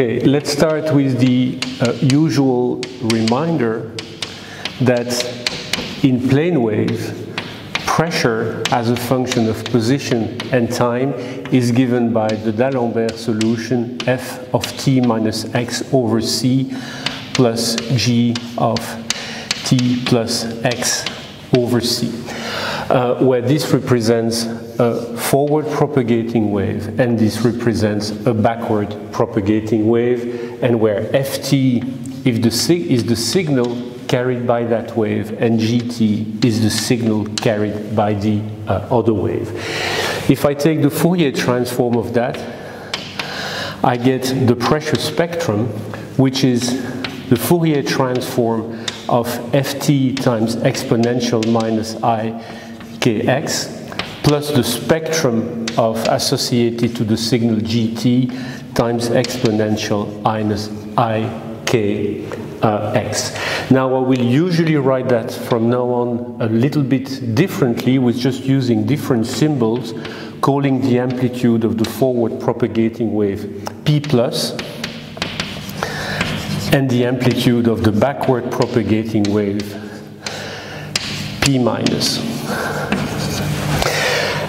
Okay, let's start with the uh, usual reminder that in plane waves, pressure as a function of position and time is given by the D'Alembert solution f of t minus x over c plus g of t plus x over c, uh, where this represents a forward propagating wave and this represents a backward propagating wave and where ft if the is the signal carried by that wave and gt is the signal carried by the uh, other wave. If I take the Fourier transform of that, I get the pressure spectrum, which is the Fourier transform of ft times exponential minus i kx plus the spectrum of associated to the signal gt times exponential minus i k uh, x. Now I will usually write that from now on a little bit differently with just using different symbols calling the amplitude of the forward propagating wave p plus and the amplitude of the backward propagating wave p minus.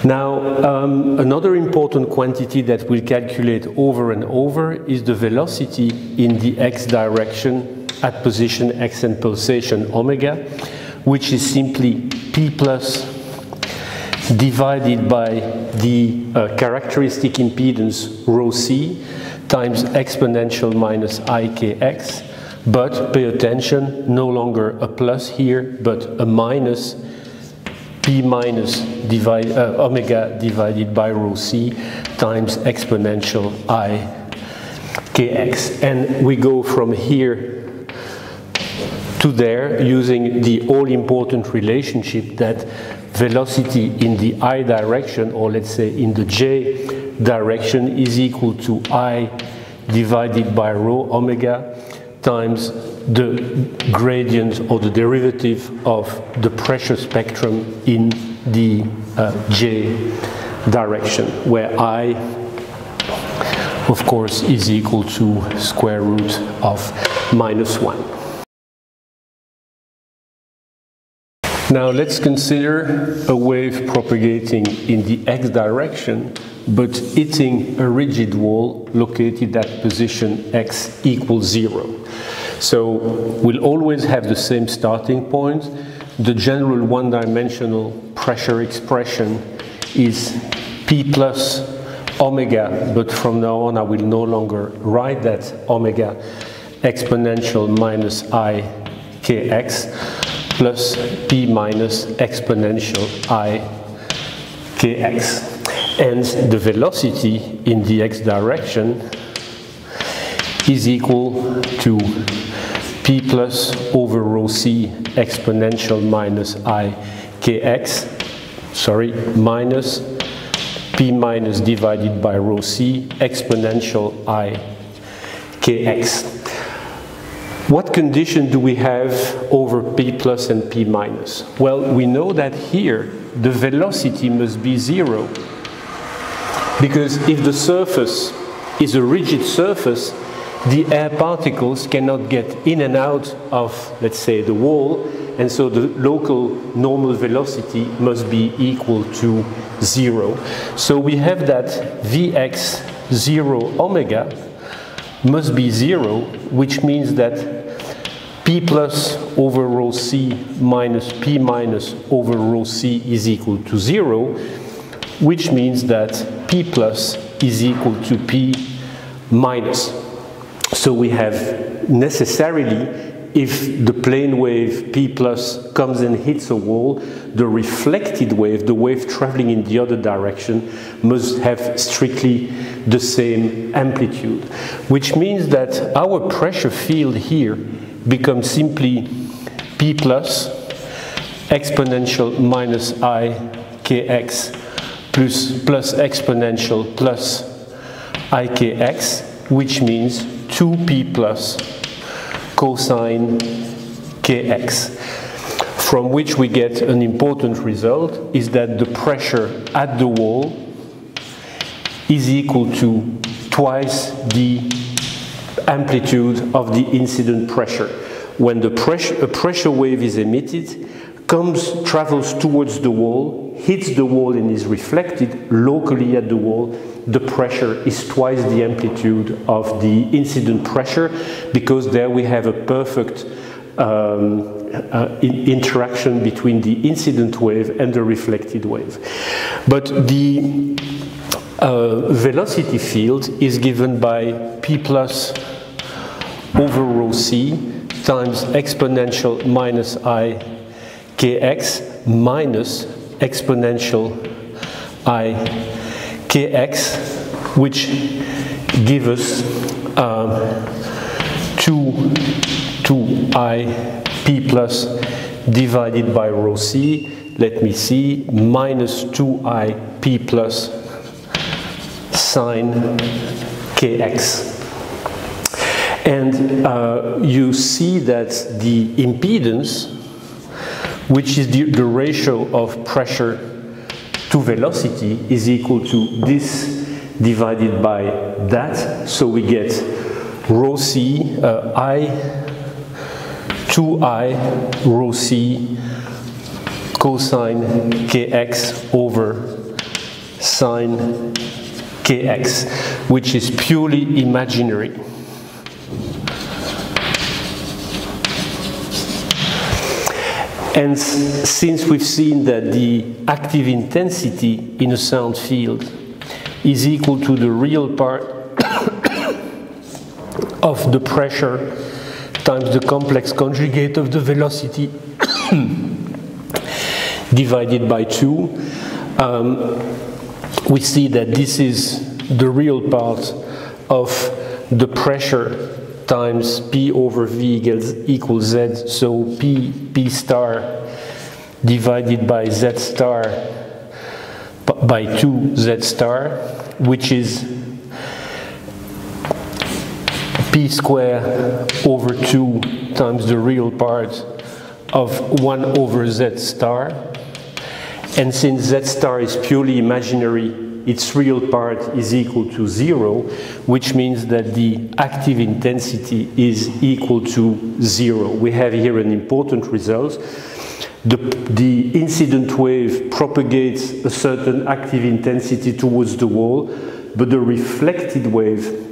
Now, um, another important quantity that we'll calculate over and over is the velocity in the x direction at position x and pulsation omega, which is simply p plus divided by the uh, characteristic impedance rho c times exponential minus ikx, but pay attention, no longer a plus here, but a minus minus divide, uh, omega divided by rho c times exponential i kx. And we go from here to there using the all-important relationship that velocity in the i direction, or let's say in the j direction, is equal to i divided by rho omega times the gradient or the derivative of the pressure spectrum in the uh, j direction, where i, of course, is equal to square root of minus 1. Now let's consider a wave propagating in the x direction but hitting a rigid wall located at position x equals zero. So we'll always have the same starting point. The general one-dimensional pressure expression is P plus omega, but from now on I will no longer write that omega exponential minus i kx plus p minus exponential i kx. And the velocity in the x direction is equal to p plus over rho c exponential minus i kx, sorry, minus p minus divided by rho c exponential i kx. What condition do we have over p plus and p minus? Well, we know that here the velocity must be zero because if the surface is a rigid surface, the air particles cannot get in and out of, let's say, the wall, and so the local normal velocity must be equal to zero. So we have that Vx zero omega must be zero, which means that p plus over rho c minus p minus over rho c is equal to zero, which means that p plus is equal to p minus. So we have necessarily, if the plane wave p plus comes and hits a wall, the reflected wave, the wave traveling in the other direction, must have strictly the same amplitude, which means that our pressure field here becomes simply p plus exponential minus i kx plus, plus exponential plus i kx, which means 2p plus cosine kx, from which we get an important result is that the pressure at the wall is equal to twice the amplitude of the incident pressure. When the pressure, a pressure wave is emitted, comes, travels towards the wall, hits the wall and is reflected locally at the wall, the pressure is twice the amplitude of the incident pressure because there we have a perfect um, uh, in interaction between the incident wave and the reflected wave. But the uh, velocity field is given by p plus over rho c times exponential minus i kx minus exponential i kx, which give us um, 2, 2i p plus divided by rho c, let me see, minus 2i p plus sine kx. And uh, you see that the impedance, which is the, the ratio of pressure to velocity is equal to this divided by that. So we get rho c, uh, i, 2i rho c cosine kx over sine kx, which is purely imaginary. And since we've seen that the active intensity in a sound field is equal to the real part of the pressure times the complex conjugate of the velocity divided by 2, um, we see that this is the real part of the pressure times P over V equals, equals Z. So P, P star divided by Z star by 2 Z star, which is P square over 2 times the real part of 1 over Z star. And since Z star is purely imaginary, its real part is equal to zero, which means that the active intensity is equal to zero. We have here an important result. The, the incident wave propagates a certain active intensity towards the wall, but the reflected wave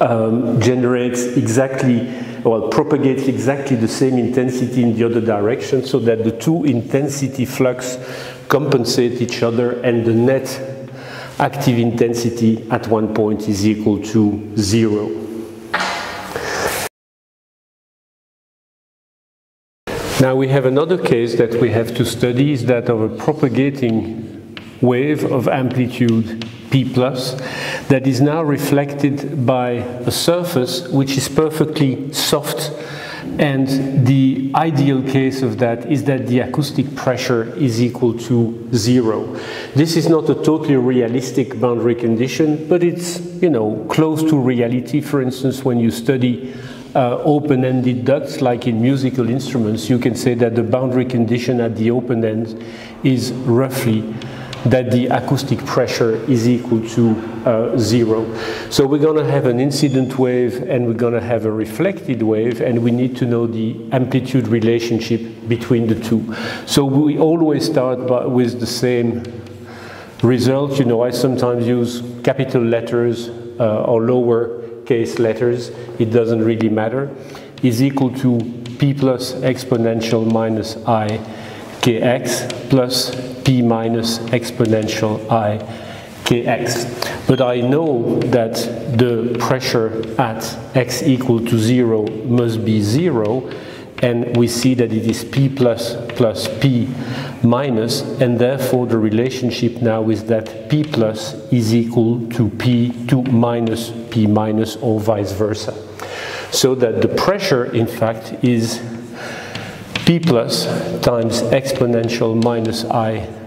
um, generates exactly, well, propagates exactly the same intensity in the other direction so that the two intensity flux compensate each other and the net active intensity at one point is equal to zero. Now we have another case that we have to study is that of a propagating wave of amplitude P plus that is now reflected by a surface which is perfectly soft and the ideal case of that is that the acoustic pressure is equal to zero. This is not a totally realistic boundary condition, but it's you know close to reality. For instance, when you study uh, open-ended ducts, like in musical instruments, you can say that the boundary condition at the open end is roughly that the acoustic pressure is equal to uh, zero. So we're going to have an incident wave and we're going to have a reflected wave and we need to know the amplitude relationship between the two. So we always start by, with the same result. You know, I sometimes use capital letters uh, or lower case letters. It doesn't really matter. Is equal to p plus exponential minus i kx plus p minus exponential i kx. But I know that the pressure at x equal to zero must be zero, and we see that it is p plus plus p minus, and therefore the relationship now is that p plus is equal to p to minus p minus or vice versa. So that the pressure, in fact, is p plus times exponential minus i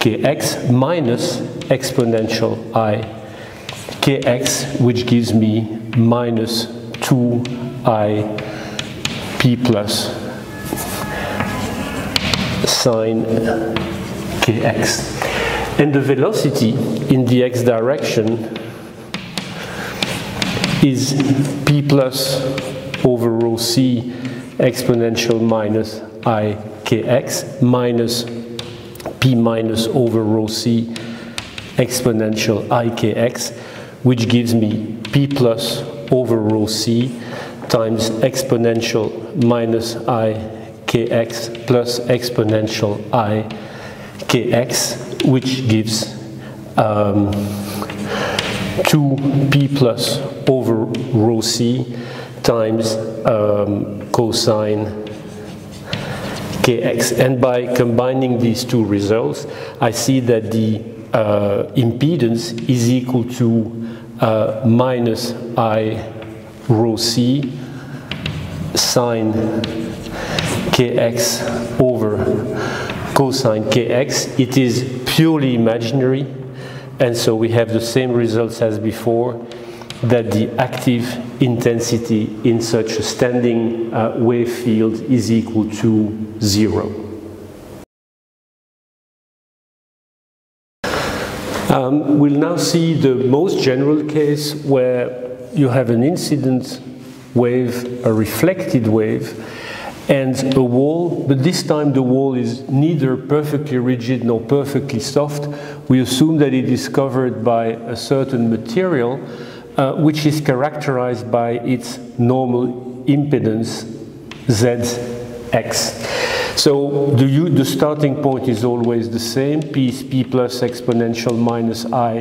kx minus exponential i kx, which gives me minus 2i p plus sine kx. And the velocity in the x direction is p plus over rho c exponential minus i kx minus p minus over rho c exponential ikx, which gives me p plus over rho c times exponential minus i kx plus exponential i kx, which gives um, 2p plus over rho c times um, cosine kx. And by combining these two results, I see that the uh, impedance is equal to uh, minus i rho c sine kx over cosine kx. It is purely imaginary, and so we have the same results as before, that the active intensity in such a standing uh, wave field is equal to zero. Um, we'll now see the most general case where you have an incident wave, a reflected wave, and a wall, but this time the wall is neither perfectly rigid nor perfectly soft. We assume that it is covered by a certain material, uh, which is characterized by its normal impedance Zx. So the, u, the starting point is always the same, p is p plus exponential minus i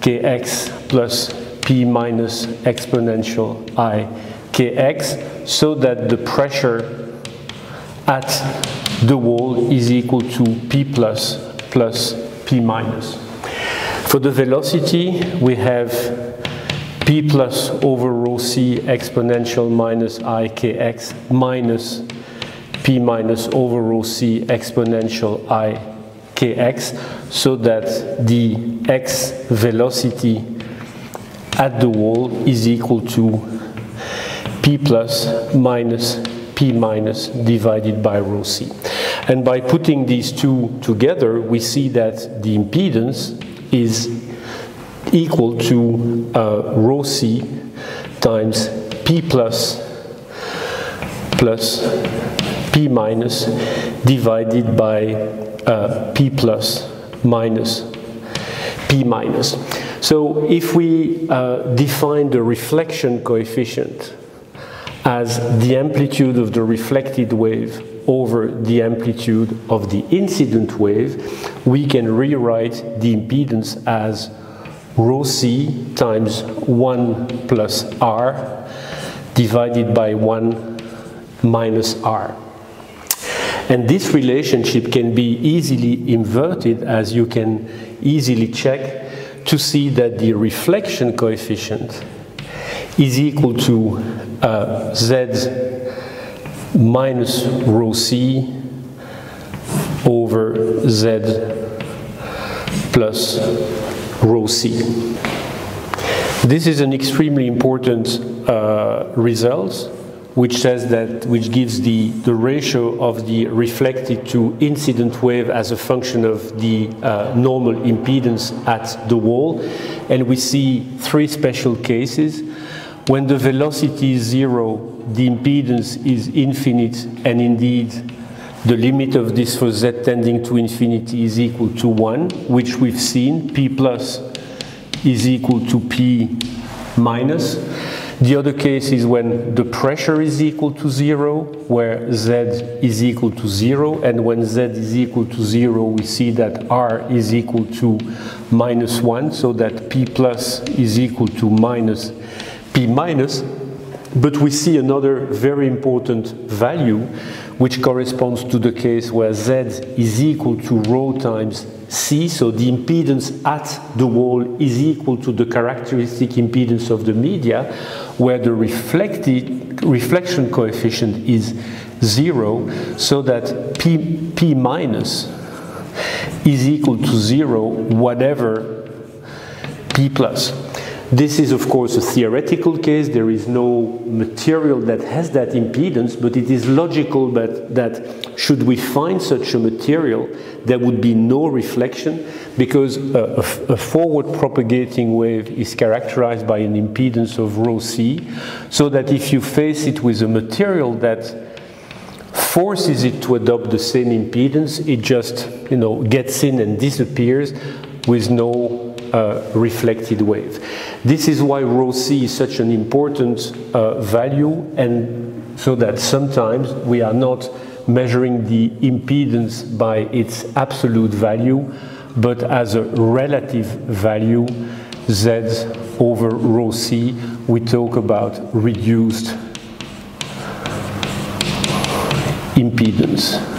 kx plus p minus exponential i kx, so that the pressure at the wall is equal to p plus plus p minus. For the velocity, we have p plus over rho c exponential minus i kx minus p minus over rho c exponential i kx so that the x velocity at the wall is equal to p plus minus p minus divided by rho c. And by putting these two together, we see that the impedance is equal to uh, rho c times p plus plus p minus divided by uh, p plus minus p minus. So if we uh, define the reflection coefficient as the amplitude of the reflected wave over the amplitude of the incident wave, we can rewrite the impedance as rho c times 1 plus r divided by 1 minus r. And this relationship can be easily inverted as you can easily check to see that the reflection coefficient is equal to uh, z minus rho c over z plus rho c. This is an extremely important uh, result which says that, which gives the, the ratio of the reflected to incident wave as a function of the uh, normal impedance at the wall. And we see three special cases. When the velocity is zero, the impedance is infinite, and indeed the limit of this for z tending to infinity is equal to 1, which we've seen, p plus is equal to p minus. The other case is when the pressure is equal to zero, where Z is equal to zero, and when Z is equal to zero, we see that R is equal to minus one, so that P plus is equal to minus P minus. But we see another very important value, which corresponds to the case where Z is equal to rho times C, so the impedance at the wall is equal to the characteristic impedance of the media, where the reflected, reflection coefficient is zero, so that P, P minus is equal to zero, whatever P plus. This is, of course, a theoretical case. There is no material that has that impedance, but it is logical that, that should we find such a material, there would be no reflection because a, a, a forward propagating wave is characterized by an impedance of rho c, so that if you face it with a material that forces it to adopt the same impedance, it just you know, gets in and disappears with no uh, reflected wave. This is why rho c is such an important uh, value and so that sometimes we are not measuring the impedance by its absolute value but as a relative value z over rho c we talk about reduced impedance.